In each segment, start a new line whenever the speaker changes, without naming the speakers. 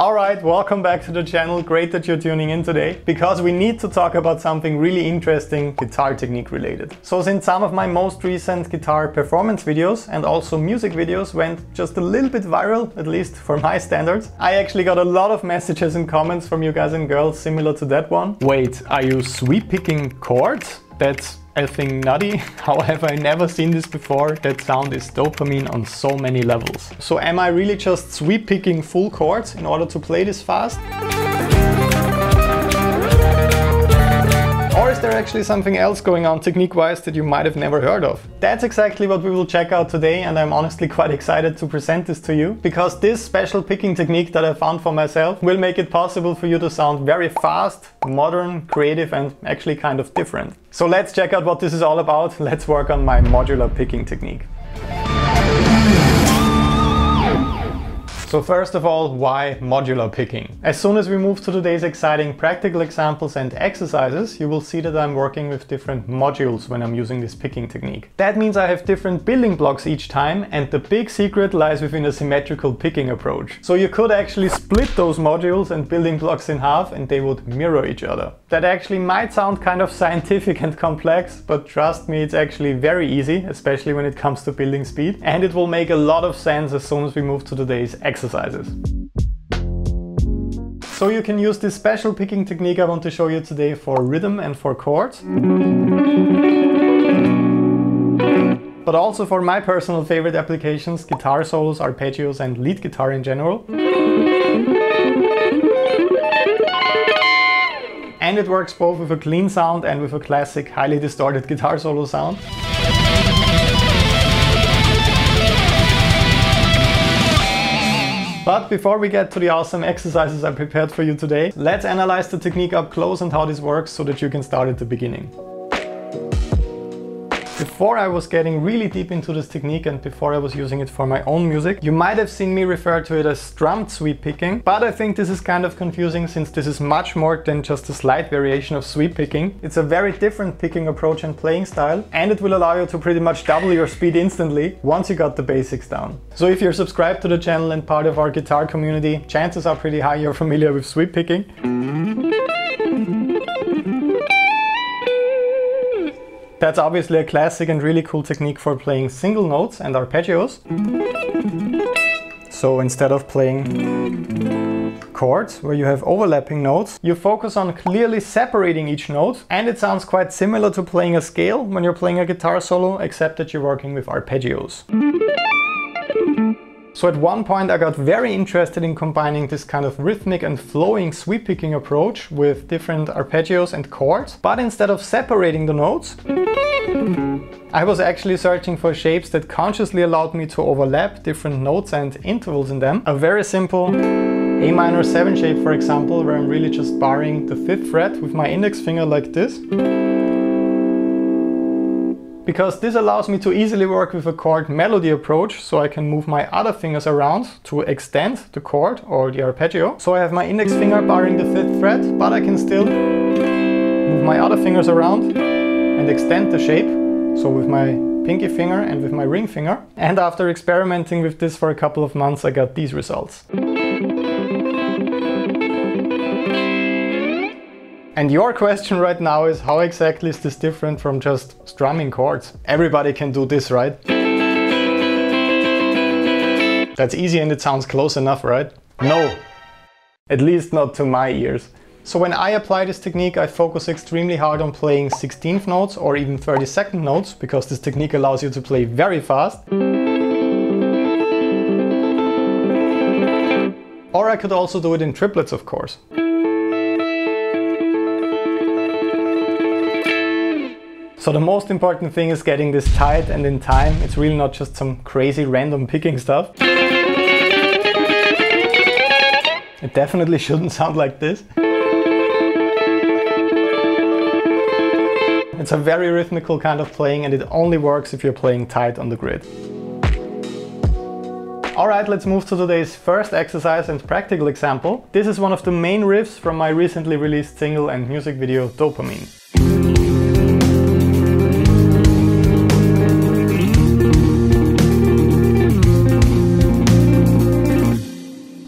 Alright, welcome back to the channel. Great that you're tuning in today because we need to talk about something really interesting guitar technique related. So since some of my most recent guitar performance videos and also music videos went just a little bit viral, at least for my standards, I actually got a lot of messages and comments from you guys and girls similar to that one. Wait, are you sweep picking chords? That's effing nutty. However, I never seen this before. That sound is dopamine on so many levels. So am I really just sweep picking full chords in order to play this fast? There actually something else going on technique-wise that you might have never heard of? That's exactly what we will check out today and I'm honestly quite excited to present this to you because this special picking technique that I found for myself will make it possible for you to sound very fast, modern, creative and actually kind of different. So let's check out what this is all about. Let's work on my modular picking technique. So first of all, why modular picking? As soon as we move to today's exciting practical examples and exercises, you will see that I'm working with different modules when I'm using this picking technique. That means I have different building blocks each time and the big secret lies within a symmetrical picking approach. So you could actually split those modules and building blocks in half and they would mirror each other. That actually might sound kind of scientific and complex, but trust me, it's actually very easy, especially when it comes to building speed. And it will make a lot of sense as soon as we move to today's exercise exercises. So you can use this special picking technique I want to show you today for rhythm and for chords. But also for my personal favorite applications, guitar solos, arpeggios and lead guitar in general. And it works both with a clean sound and with a classic highly distorted guitar solo sound. But before we get to the awesome exercises I prepared for you today, let's analyze the technique up close and how this works so that you can start at the beginning. Before I was getting really deep into this technique and before I was using it for my own music, you might have seen me refer to it as strummed sweep picking, but I think this is kind of confusing since this is much more than just a slight variation of sweep picking. It's a very different picking approach and playing style, and it will allow you to pretty much double your speed instantly once you got the basics down. So if you're subscribed to the channel and part of our guitar community, chances are pretty high you're familiar with sweep picking. That's obviously a classic and really cool technique for playing single notes and arpeggios. So instead of playing chords where you have overlapping notes, you focus on clearly separating each note and it sounds quite similar to playing a scale when you're playing a guitar solo, except that you're working with arpeggios. So at one point I got very interested in combining this kind of rhythmic and flowing sweep picking approach with different arpeggios and chords, but instead of separating the notes, I was actually searching for shapes that consciously allowed me to overlap different notes and intervals in them. A very simple A minor 7 shape for example, where I'm really just barring the 5th fret with my index finger like this because this allows me to easily work with a chord melody approach so I can move my other fingers around to extend the chord or the arpeggio. So I have my index finger barring the 5th fret, but I can still move my other fingers around and extend the shape. So with my pinky finger and with my ring finger. And after experimenting with this for a couple of months I got these results. And your question right now is how exactly is this different from just strumming chords? Everybody can do this, right? That's easy and it sounds close enough, right? No, at least not to my ears. So when I apply this technique, I focus extremely hard on playing 16th notes or even 32nd notes, because this technique allows you to play very fast. Or I could also do it in triplets, of course. So the most important thing is getting this tight and in time. It's really not just some crazy random picking stuff. It definitely shouldn't sound like this. It's a very rhythmical kind of playing and it only works if you're playing tight on the grid. Alright, let's move to today's first exercise and practical example. This is one of the main riffs from my recently released single and music video Dopamine.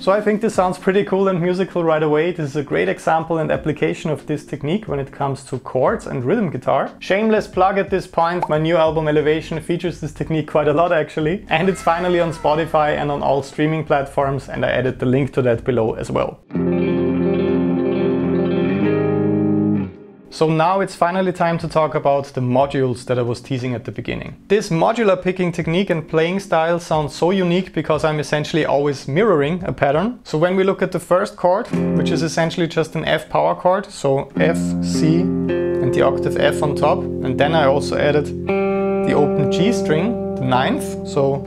So I think this sounds pretty cool and musical right away. This is a great example and application of this technique when it comes to chords and rhythm guitar. Shameless plug at this point, my new album Elevation features this technique quite a lot actually. And it's finally on Spotify and on all streaming platforms and I added the link to that below as well. So now it's finally time to talk about the modules that I was teasing at the beginning. This modular picking technique and playing style sounds so unique because I'm essentially always mirroring a pattern. So when we look at the first chord, which is essentially just an F power chord, so F, C, and the octave F on top, and then I also added the open G string, the ninth, so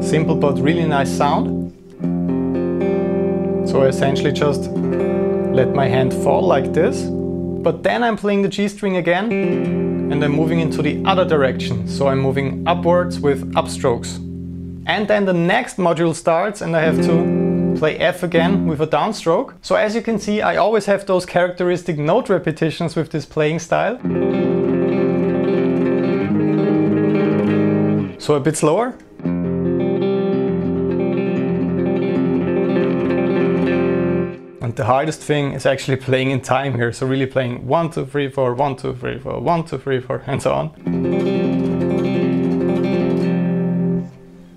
simple but really nice sound. So I essentially just let my hand fall like this but then I'm playing the G string again and I'm moving into the other direction. So I'm moving upwards with upstrokes. And then the next module starts and I have to play F again with a downstroke. So as you can see, I always have those characteristic note repetitions with this playing style. So a bit slower. And the hardest thing is actually playing in time here. So really playing one, two, three, four, one, two, three, four, one, two, three, four, and so on.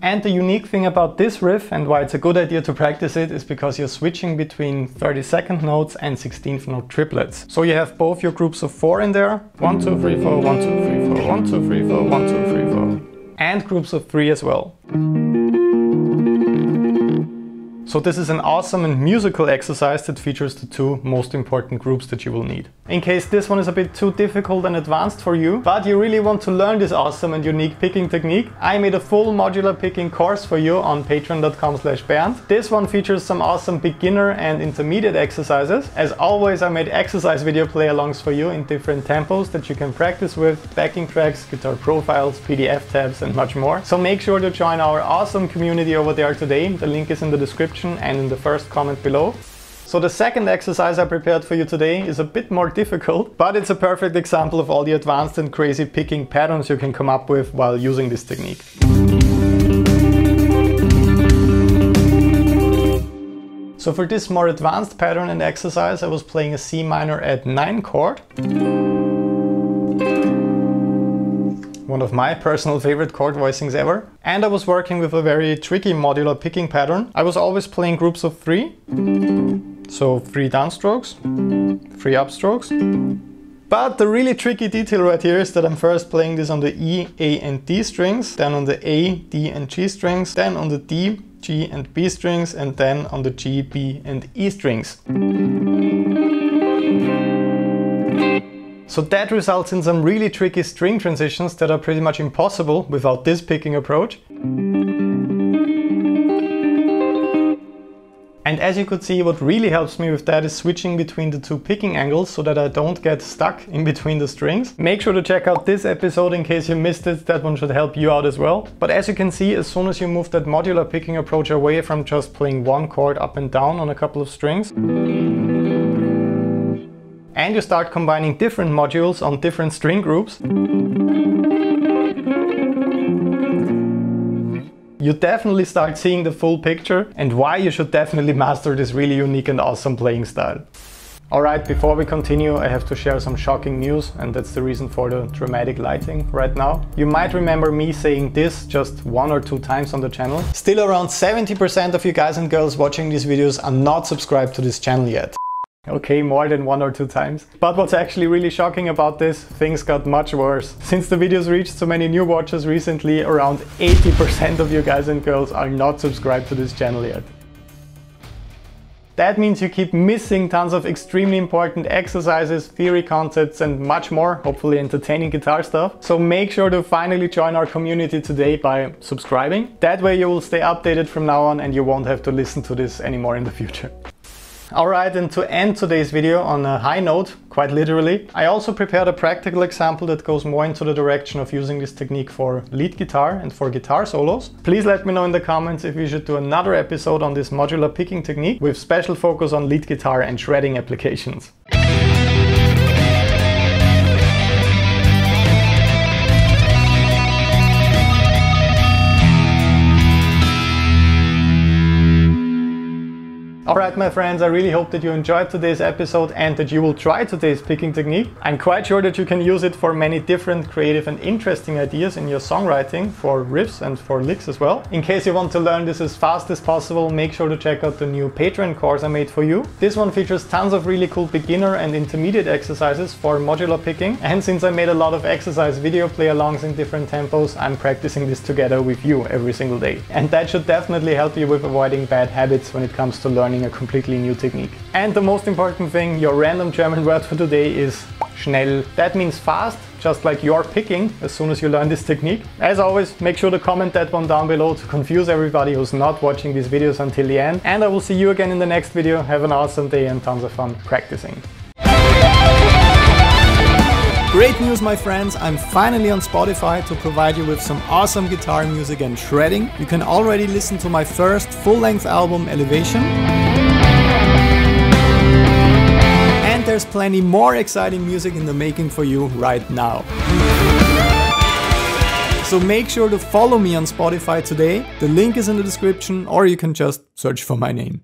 And the unique thing about this riff and why it's a good idea to practice it is because you're switching between 32nd notes and 16th note triplets. So you have both your groups of four in there. One, two, three, four, one, two, three, four, one, two, three, four, one, two, three, four. And groups of three as well. So this is an awesome and musical exercise that features the two most important groups that you will need. In case this one is a bit too difficult and advanced for you, but you really want to learn this awesome and unique picking technique, I made a full modular picking course for you on patreon.com slash Bernth. This one features some awesome beginner and intermediate exercises. As always, I made exercise video play-alongs for you in different tempos that you can practice with, backing tracks, Guitar Pro files, PDF tabs and much more. So make sure to join our awesome community over there today. The link is in the description description and in the first comment below. So the second exercise I prepared for you today is a bit more difficult, but it's a perfect example of all the advanced and crazy picking patterns you can come up with while using this technique. So for this more advanced pattern and exercise, I was playing a C minor add 9 chord one of my personal favorite chord voicings ever. And I was working with a very tricky modular picking pattern. I was always playing groups of three. So three downstrokes, three upstrokes. But the really tricky detail right here is that I'm first playing this on the E, A and D strings, then on the A, D and G strings, then on the D, G and B strings, and then on the G, B and E strings. So that results in some really tricky string transitions that are pretty much impossible without this picking approach. And as you could see, what really helps me with that is switching between the two picking angles so that I don't get stuck in between the strings. Make sure to check out this episode in case you missed it, that one should help you out as well. But as you can see, as soon as you move that modular picking approach away from just playing one chord up and down on a couple of strings, and you start combining different modules on different string groups, you definitely start seeing the full picture and why you should definitely master this really unique and awesome playing style. Alright, before we continue, I have to share some shocking news, and that's the reason for the dramatic lighting right now. You might remember me saying this just one or two times on the channel. Still around 70% of you guys and girls watching these videos are not subscribed to this channel yet. Okay, more than one or two times. But what's actually really shocking about this, things got much worse. Since the videos reached so many new watchers recently, around 80% of you guys and girls are not subscribed to this channel yet. That means you keep missing tons of extremely important exercises, theory concepts and much more, hopefully entertaining guitar stuff. So make sure to finally join our community today by subscribing. That way you will stay updated from now on and you won't have to listen to this anymore in the future. Alright, and to end today's video on a high note, quite literally, I also prepared a practical example that goes more into the direction of using this technique for lead guitar and for guitar solos. Please let me know in the comments if we should do another episode on this modular picking technique with special focus on lead guitar and shredding applications. My friends, I really hope that you enjoyed today's episode and that you will try today's picking technique. I'm quite sure that you can use it for many different creative and interesting ideas in your songwriting for riffs and for licks as well. In case you want to learn this as fast as possible, make sure to check out the new Patreon course I made for you. This one features tons of really cool beginner and intermediate exercises for modular picking. And since I made a lot of exercise video play alongs in different tempos, I'm practicing this together with you every single day. And that should definitely help you with avoiding bad habits when it comes to learning a completely new technique. And the most important thing, your random German word for today is schnell. That means fast, just like you're picking as soon as you learn this technique. As always, make sure to comment that one down below to confuse everybody who's not watching these videos until the end. And I will see you again in the next video. Have an awesome day and tons of fun practicing. Great news, my friends! I'm finally on Spotify to provide you with some awesome guitar music and shredding. You can already listen to my first full length album, Elevation. There's plenty more exciting music in the making for you right now. So make sure to follow me on Spotify today. The link is in the description, or you can just search for my name.